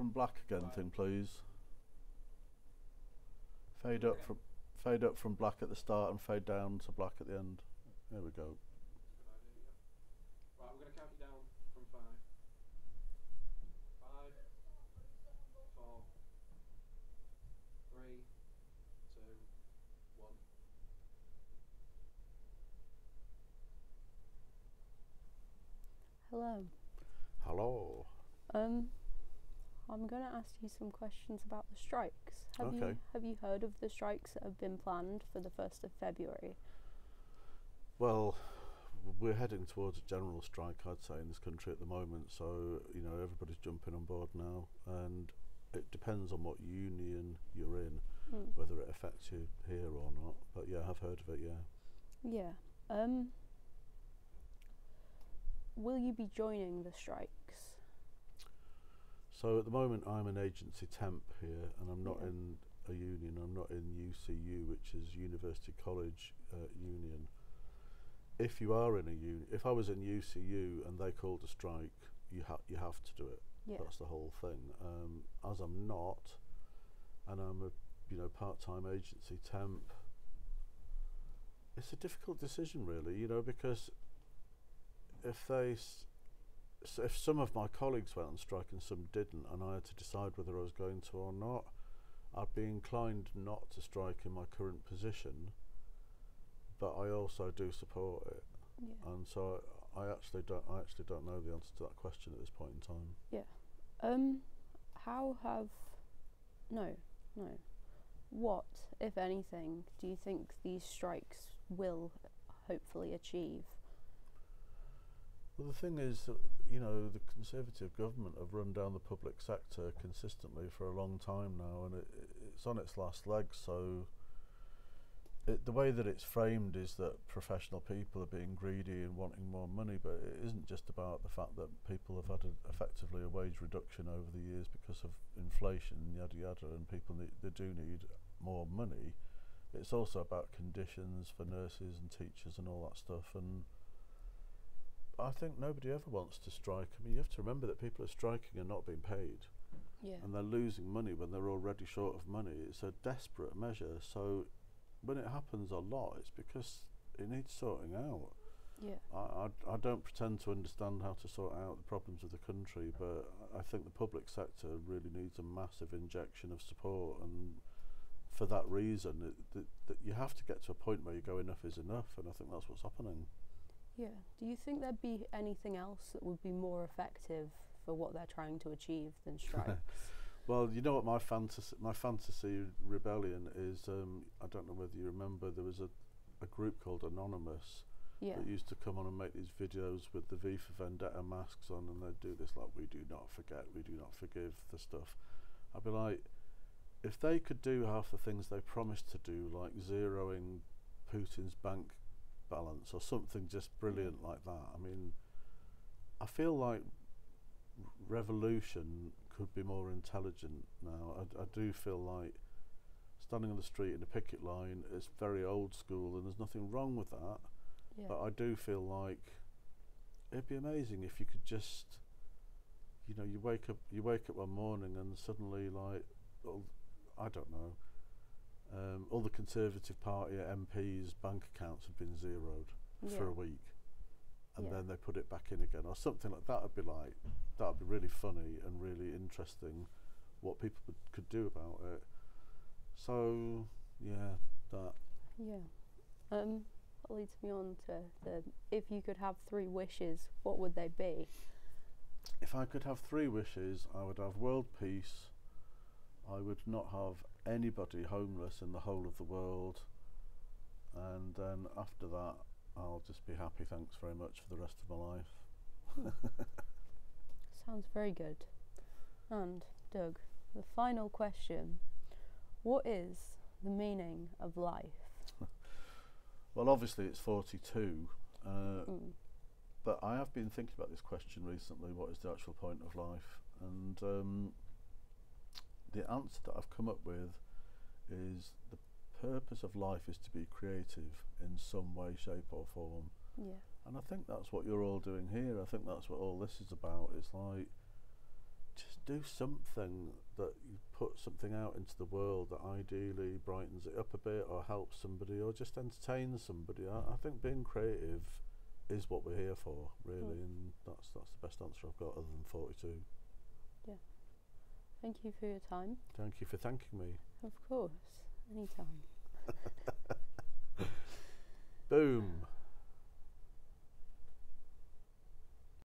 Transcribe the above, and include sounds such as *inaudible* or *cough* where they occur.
from black again Right. thing, please. Fade up Okay. from fade up from black at the start and fade down to black at the end. There we go. Good idea, yeah. Right, we're going to count you down from five. Five, four, three, two, one. Hello. Hello. Um, I'm going to ask you some questions about the strikes. Have you have you heard of the strikes that have been planned for the first of February? Well, we're heading towards a general strike, I'd say, in this country at the moment. So you know everybody's jumping on board now, and it depends on what union you're in, Mm. whether it affects you here or not. But yeah, I've heard of it. Yeah. Yeah. Um. Will you be joining the strikes? So at the moment, I'm an agency temp here, and I'm not Yeah. in a union. I'm not in UCU, which is University College uh, Union. If you are in a union, if I was in UCU and they called a strike, you have you have to do it. Yeah. That's the whole thing. Um, as I'm not, and I'm a you know part-time agency temp. It's a difficult decision, really. You know, because if they so if some of my colleagues went on strike and some didn't, and I had to decide whether I was going to or not, I'd be inclined not to strike in my current position. But I also do support it, Yeah. and so I actually don't. I actually don't know the answer to that question at this point in time. Yeah. Um, how have no, no. What, if anything, do you think these strikes will hopefully achieve? Well, the thing is, that, you know, the Conservative government have run down the public sector consistently for a long time now, and it, it's on its last leg. So, it, the way that it's framed is that professional people are being greedy and wanting more money, but it isn't just about the fact that people have had a, effectively a wage reduction over the years because of inflation, yada yada, and people need, they do need more money. It's also about conditions for nurses and teachers and all that stuff, and I think nobody ever wants to strike. I mean, you have to remember that people are striking and not being paid, Yeah. and they're losing money when they're already short of money. It's a desperate measure. So, when it happens a lot, it's because it needs sorting out. Yeah. I, I, I don't pretend to understand how to sort out the problems of the country, but I think the public sector really needs a massive injection of support, and for that reason, it, that, that you have to get to a point where you go enough is enough, and I think that's what's happening. Yeah. Do you think there'd be anything else that would be more effective for what they're trying to achieve than *laughs* strikes? Well, you know what my fantasy, my fantasy rebellion is. Um, I don't know whether you remember there was a, a group called Anonymous yeah. that used to come on and make these videos with the V for Vendetta masks on, and they'd do this like "We do not forget, we do not forgive" the stuff. I'd be like, if they could do half the things they promised to do, like zeroing Putin's bank balance or something just brilliant like that. I mean, I feel like revolution could be more intelligent now. I, I do feel like standing on the street in a picket line is very old school, and there's nothing wrong with that. yeah. But I do feel like it'd be amazing if you could just, you know, you wake up, you wake up one morning and suddenly like, I don't know, um, all the Conservative Party MPs' bank accounts have been zeroed yeah. for a week. And yeah. then they put it back in again, or something like that. Would be like that would be really funny and really interesting, what people would, could do about it. So yeah, that. Yeah, um, that leads me on to the if you could have three wishes, what would they be? If I could have three wishes, I would have world peace, I would not have anybody homeless in the whole of the world. And then after that, I'll just be happy. Thanks very much for the rest of my life. *laughs* Sounds very good. And Doug, the final question: What is the meaning of life? *laughs* Well, obviously, it's 42. Uh, Mm. but I have been thinking about this question recently what is the actual point of life? And um, the answer that I've come up with is the purpose of life is to be creative in some way, shape, or form. Yeah. And I think that's what you're all doing here. I think that's what all this is about. It's like just do something that you put something out into the world that ideally brightens it up a bit or helps somebody or just entertains somebody. I, I think being creative is what we're here for, really, Mm. and that's that's the best answer I've got other than 42. Thank you for your time. Thank you for thanking me. Of course, anytime. *laughs* Boom.